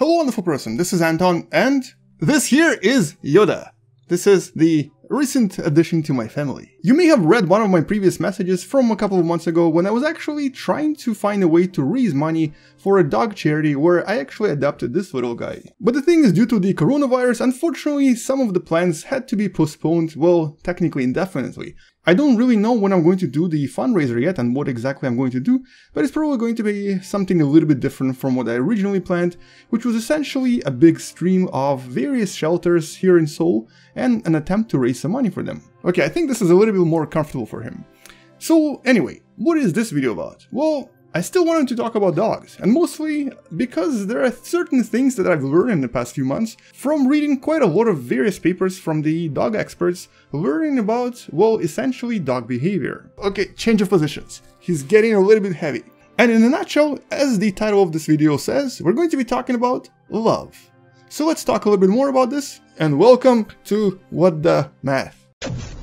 Hello wonderful person, this is Anton, and this here is Yoda. This is the recent addition to my family. You may have read one of my previous messages from a couple of months ago when I was actually trying to find a way to raise money for a dog charity where I actually adopted this little guy. But the thing is, due to the coronavirus, unfortunately some of the plans had to be postponed, well, technically indefinitely. I don't really know when I'm going to do the fundraiser yet and what exactly I'm going to do, but it's probably going to be something a little bit different from what I originally planned, which was essentially a big stream of various shelters here in Seoul and an attempt to raise some money for them. Okay, I think this is a little bit more comfortable for him. So anyway, what is this video about? Well, I still wanted to talk about dogs, and mostly because there are certain things that I've learned in the past few months from reading quite a lot of various papers from the dog experts, learning about, well, essentially dog behavior. Okay, change of positions. He's getting a little bit heavy. And in a nutshell, as the title of this video says, we're going to be talking about love. So let's talk a little bit more about this, and welcome to What Da Math.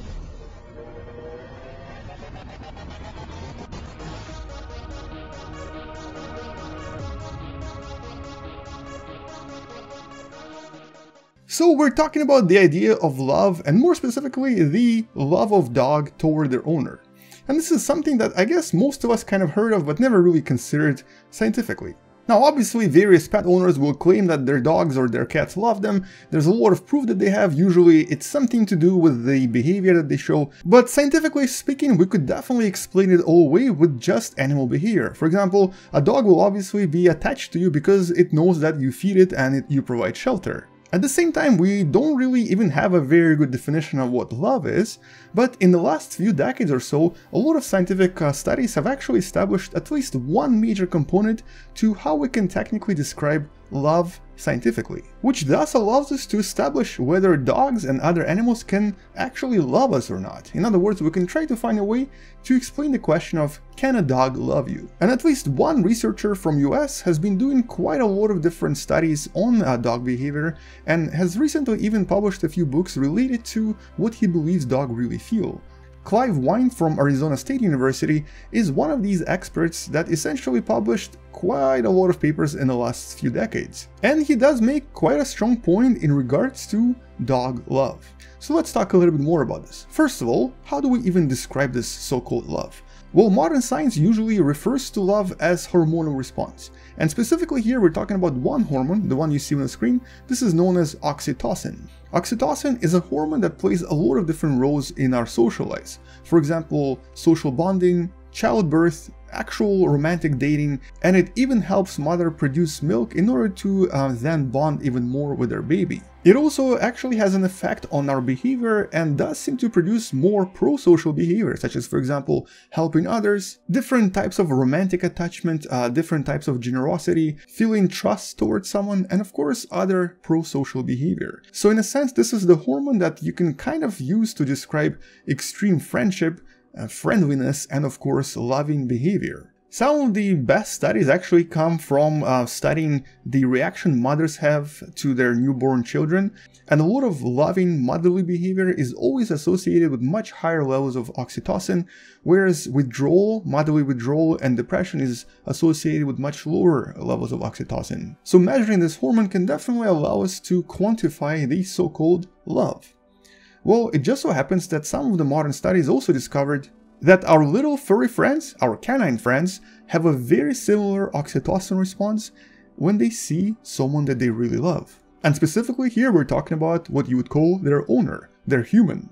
So we're talking about the idea of love and more specifically the love of dog toward their owner. And this is something that I guess most of us kind of heard of but never really considered scientifically. Now obviously various pet owners will claim that their dogs or their cats love them, there's a lot of proof that they have, usually it's something to do with the behavior that they show, but scientifically speaking we could definitely explain it all away with just animal behavior. For example, a dog will obviously be attached to you because it knows that you feed it and it, you provide shelter. At the same time, we don't really even have a very good definition of what love is, but in the last few decades or so, a lot of scientific uh, studies have actually established at least one major component to how we can technically describe love scientifically, which thus allows us to establish whether dogs and other animals can actually love us or not. In other words, we can try to find a way to explain the question of can a dog love you? And at least one researcher from US has been doing quite a lot of different studies on uh, dog behavior and has recently even published a few books related to what he believes dogs really feel. Clive Wynne from Arizona State University is one of these experts that essentially published quite a lot of papers in the last few decades. And he does make quite a strong point in regards to dog love. So let's talk a little bit more about this. First of all, how do we even describe this so-called love? Well, modern science usually refers to love as hormonal response. And specifically here we're talking about one hormone, the one you see on the screen, this is known as oxytocin. Oxytocin is a hormone that plays a lot of different roles in our social lives. For example, social bonding, childbirth, actual romantic dating, and it even helps mother produce milk in order to uh, then bond even more with their baby. It also actually has an effect on our behavior and does seem to produce more pro-social behavior, such as for example helping others, different types of romantic attachment, uh, different types of generosity, feeling trust towards someone, and of course other pro-social behavior. So in a sense this is the hormone that you can kind of use to describe extreme friendship friendliness, and of course loving behavior. Some of the best studies actually come from uh, studying the reaction mothers have to their newborn children, and a lot of loving motherly behavior is always associated with much higher levels of oxytocin, whereas withdrawal, motherly withdrawal, and depression is associated with much lower levels of oxytocin. So measuring this hormone can definitely allow us to quantify the so-called love. Well, it just so happens that some of the modern studies also discovered that our little furry friends, our canine friends, have a very similar oxytocin response when they see someone that they really love. And specifically here we're talking about what you would call their owner, their human.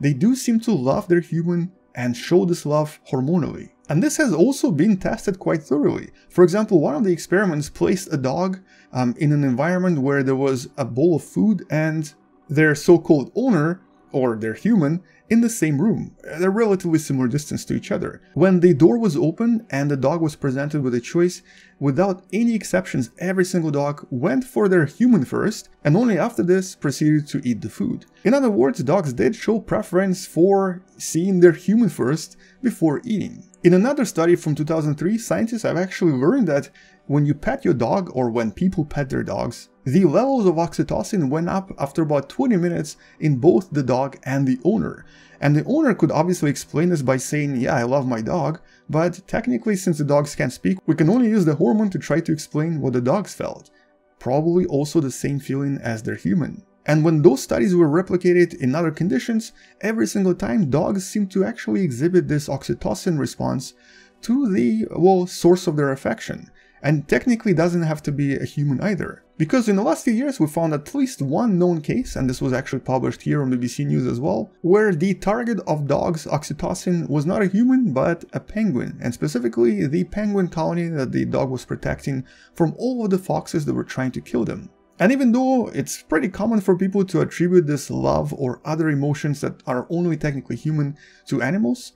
They do seem to love their human and show this love hormonally. And this has also been tested quite thoroughly. For example, one of the experiments placed a dog um, in an environment where there was a bowl of food and their so-called owner or their human, in the same room, at a relatively similar distance to each other. When the door was open and the dog was presented with a choice, without any exceptions, every single dog went for their human first, and only after this proceeded to eat the food. In other words, dogs did show preference for seeing their human first before eating. In another study from 2003, scientists have actually learned that when you pet your dog or when people pet their dogs, the levels of oxytocin went up after about 20 minutes in both the dog and the owner. And the owner could obviously explain this by saying, yeah, I love my dog, but technically since the dogs can't speak, we can only use the hormone to try to explain what the dogs felt. probably also the same feeling as their human. And when those studies were replicated in other conditions, every single time dogs seem to actually exhibit this oxytocin response to the, well, source of their affection. And technically doesn't have to be a human either. Because in the last few years we found at least one known case, and this was actually published here on BBC News as well, where the target of dogs' oxytocin was not a human but a penguin, and specifically the penguin colony that the dog was protecting from all of the foxes that were trying to kill them. And even though it's pretty common for people to attribute this love or other emotions that are only technically human to animals,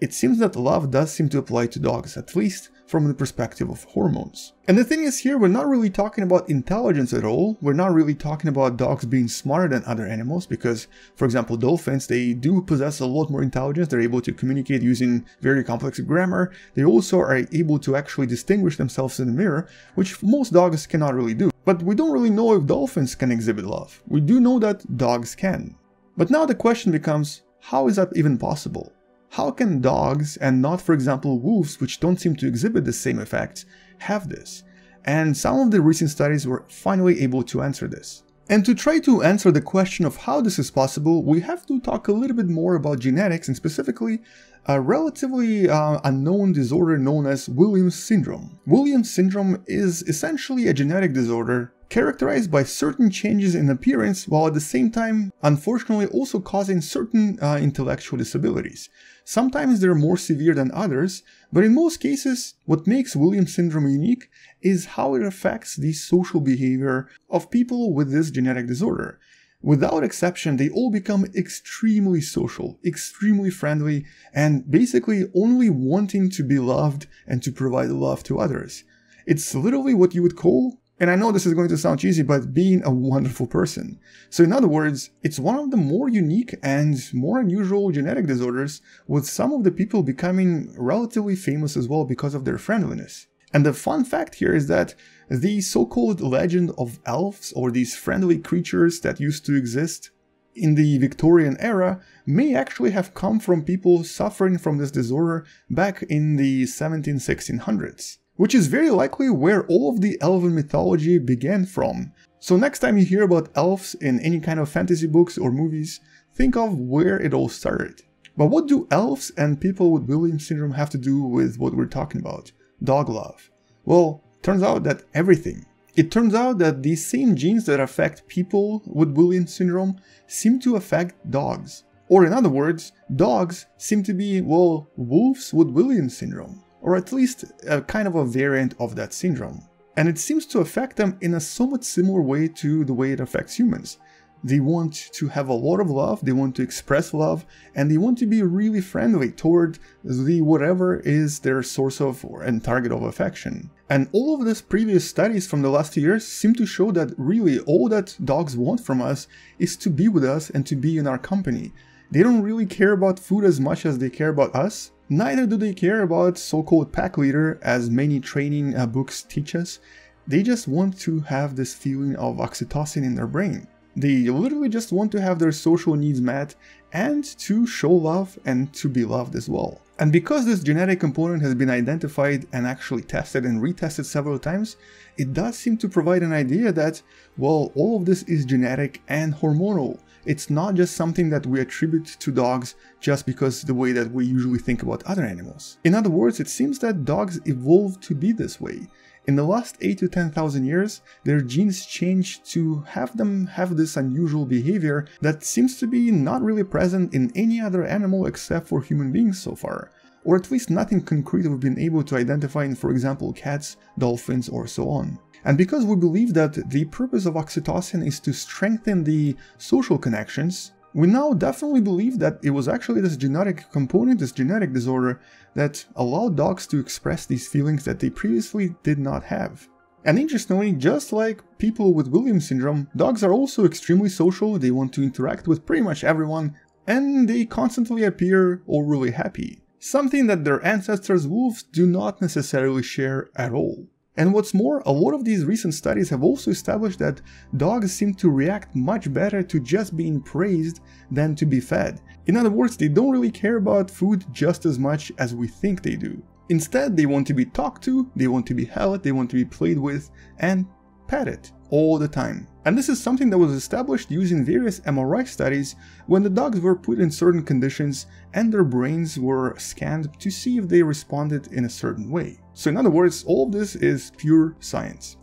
it seems that love does seem to apply to dogs, at least from the perspective of hormones. And the thing is here, we're not really talking about intelligence at all. We're not really talking about dogs being smarter than other animals because, for example, dolphins, they do possess a lot more intelligence. They're able to communicate using very complex grammar. They also are able to actually distinguish themselves in the mirror, which most dogs cannot really do. But we don't really know if dolphins can exhibit love. We do know that dogs can. But now the question becomes, how is that even possible? How can dogs, and not for example wolves, which don't seem to exhibit the same effects, have this? And some of the recent studies were finally able to answer this. And to try to answer the question of how this is possible, we have to talk a little bit more about genetics and specifically a relatively uh, unknown disorder known as Williams syndrome. Williams syndrome is essentially a genetic disorder characterized by certain changes in appearance while at the same time unfortunately also causing certain uh, intellectual disabilities. Sometimes they're more severe than others, but in most cases what makes Williams syndrome unique is how it affects the social behavior of people with this genetic disorder. Without exception, they all become extremely social, extremely friendly, and basically only wanting to be loved and to provide love to others. It's literally what you would call and I know this is going to sound cheesy, but being a wonderful person. So in other words, it's one of the more unique and more unusual genetic disorders, with some of the people becoming relatively famous as well because of their friendliness. And the fun fact here is that the so-called legend of elves, or these friendly creatures that used to exist in the Victorian era, may actually have come from people suffering from this disorder back in the 1700s which is very likely where all of the elven mythology began from. So next time you hear about elves in any kind of fantasy books or movies, think of where it all started. But what do elves and people with Williams syndrome have to do with what we're talking about? Dog love. Well, turns out that everything. It turns out that these same genes that affect people with Williams syndrome seem to affect dogs. Or in other words, dogs seem to be, well, wolves with Williams syndrome or at least a kind of a variant of that syndrome. And it seems to affect them in a somewhat similar way to the way it affects humans. They want to have a lot of love, they want to express love, and they want to be really friendly toward the whatever is their source of and target of affection. And all of these previous studies from the last few years seem to show that really all that dogs want from us is to be with us and to be in our company. They don't really care about food as much as they care about us, Neither do they care about so-called pack leader as many training uh, books teach us. They just want to have this feeling of oxytocin in their brain. They literally just want to have their social needs met and to show love and to be loved as well. And because this genetic component has been identified and actually tested and retested several times, it does seem to provide an idea that, well, all of this is genetic and hormonal. It's not just something that we attribute to dogs just because the way that we usually think about other animals. In other words, it seems that dogs evolved to be this way. In the last 8 to 10,000 years, their genes changed to have them have this unusual behavior that seems to be not really present in any other animal except for human beings so far. Or at least nothing concrete we've been able to identify in, for example, cats, dolphins, or so on. And because we believe that the purpose of oxytocin is to strengthen the social connections, we now definitely believe that it was actually this genetic component, this genetic disorder, that allowed dogs to express these feelings that they previously did not have. And interestingly, just like people with Williams syndrome, dogs are also extremely social, they want to interact with pretty much everyone, and they constantly appear overly happy. Something that their ancestors wolves do not necessarily share at all. And what's more, a lot of these recent studies have also established that dogs seem to react much better to just being praised than to be fed. In other words, they don't really care about food just as much as we think they do. Instead, they want to be talked to, they want to be held, they want to be played with, and pet it all the time. And this is something that was established using various MRI studies when the dogs were put in certain conditions and their brains were scanned to see if they responded in a certain way. So in other words, all of this is pure science.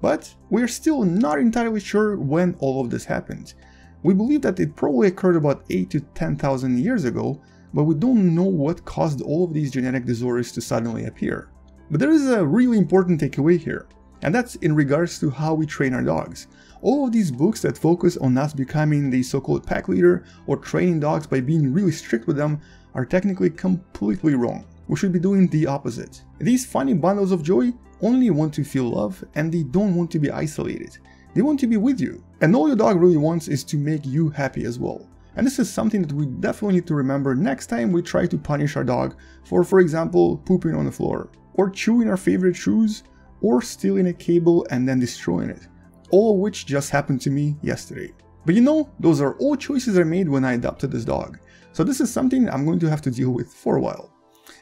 But we're still not entirely sure when all of this happened. We believe that it probably occurred about 8 to 10,000 years ago, but we don't know what caused all of these genetic disorders to suddenly appear. But there is a really important takeaway here, and that's in regards to how we train our dogs. All of these books that focus on us becoming the so-called pack leader or training dogs by being really strict with them are technically completely wrong. We should be doing the opposite. These funny bundles of joy only want to feel love and they don't want to be isolated. They want to be with you. And all your dog really wants is to make you happy as well. And this is something that we definitely need to remember next time we try to punish our dog for, for example, pooping on the floor, or chewing our favorite shoes, or stealing a cable and then destroying it. All of which just happened to me yesterday. But you know, those are all choices I made when I adopted this dog. So this is something I'm going to have to deal with for a while.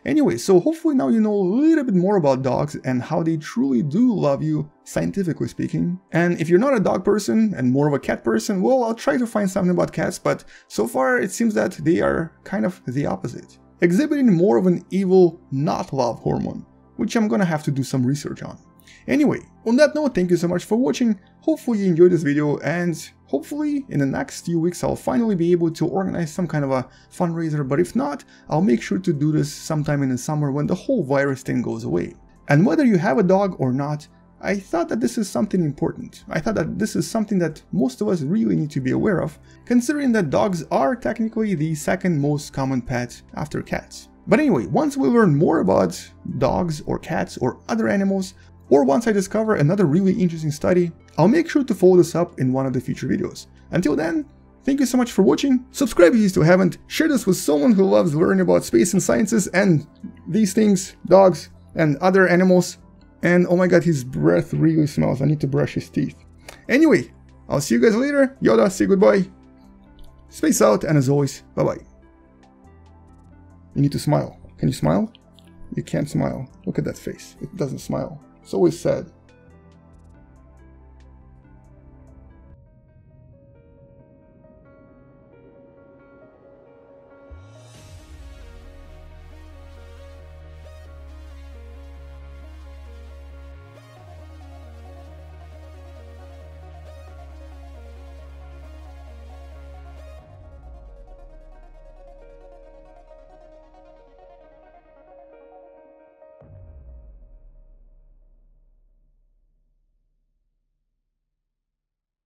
Anyway, so hopefully now you know a little bit more about dogs and how they truly do love you, scientifically speaking. And if you're not a dog person and more of a cat person, well, I'll try to find something about cats, but so far it seems that they are kind of the opposite. Exhibiting more of an evil, not love hormone, which I'm gonna have to do some research on. Anyway, on that note, thank you so much for watching, hopefully you enjoyed this video and hopefully in the next few weeks I'll finally be able to organize some kind of a fundraiser, but if not, I'll make sure to do this sometime in the summer when the whole virus thing goes away. And whether you have a dog or not, I thought that this is something important. I thought that this is something that most of us really need to be aware of, considering that dogs are technically the second most common pet after cats. But anyway, once we learn more about dogs or cats or other animals, or once I discover another really interesting study, I'll make sure to follow this up in one of the future videos. Until then, thank you so much for watching, subscribe if you still haven't, share this with someone who loves learning about space and sciences and these things, dogs and other animals, and oh my god, his breath really smells, I need to brush his teeth. Anyway, I'll see you guys later, Yoda, say goodbye, space out, and as always, bye bye. You need to smile. Can you smile? You can't smile. Look at that face. It doesn't smile. It's always sad.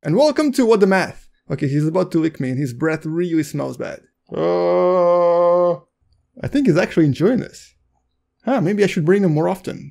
And welcome to What Da Math. Okay, he's about to lick me and his breath really smells bad. Uh, I think he's actually enjoying this. Huh, maybe I should bring him more often.